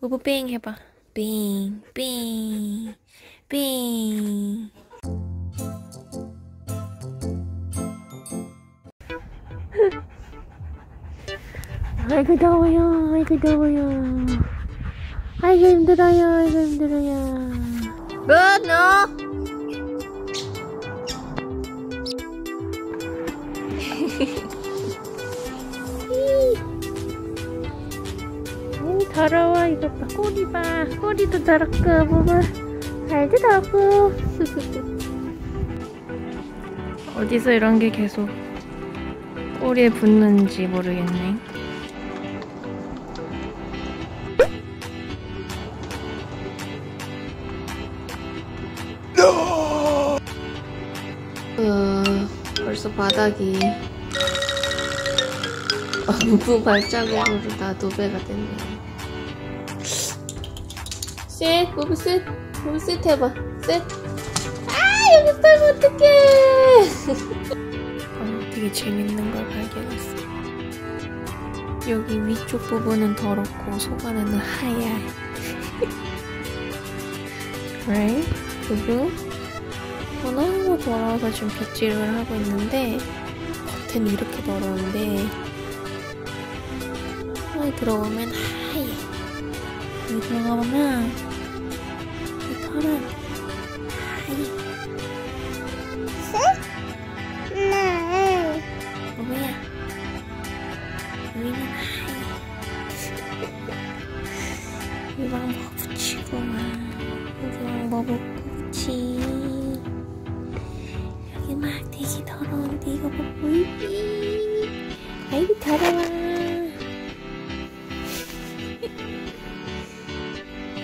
우부 삥 해봐. 삥, 삥, 삥. 아이고 더워요. 아이고 더워요. 아이고 힘들어요. 아이고 힘들어요. 뭐 너? 오 더러워 이거 봐. 꼬리 봐. 꼬리도 더럽고 뭐봐. 발도 더럽고. 어디서 이런 게 계속 꼬리에 붙는지 모르겠네. 어, 벌써 바닥이 무 발자국으로 다 도배가 됐네요. 셋, 부부 셋, 부부 셋 해봐. 셋. 아, 여기 떨면 어떡해. 어, 되게 재밌는 걸 발견했어. 여기 위쪽 부분은 더럽고 속 안에는 하얘. right? 부부? 어, 너무 더러워서 지금 빗질을 하고 있는데 겉은 이렇게 더러운데 안에 들어오면 하얘. 여기 들어가 보면 이 털은. 네. 뭐야? 여기는 하얘. 이방 뭐 붙이고만 여기랑 뭐 붙이. 여기 막 되게 더러운데 이거 뭐 보이지? 아이고 더러워.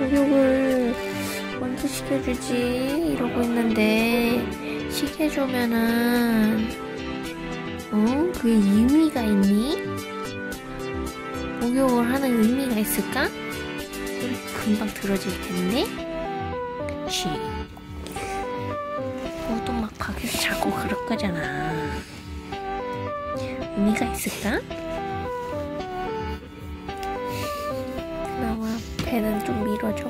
목욕을 언제 시켜주지 이러고 있는데 시켜주면은 어? 그게 의미가 있니? 목욕을 하는 의미가 있을까? 금방 들어질 텐데 그치 너도 막 밖에서 자고 그럴 거잖아 의미가 있을까? 배는 좀 밀어줘가지고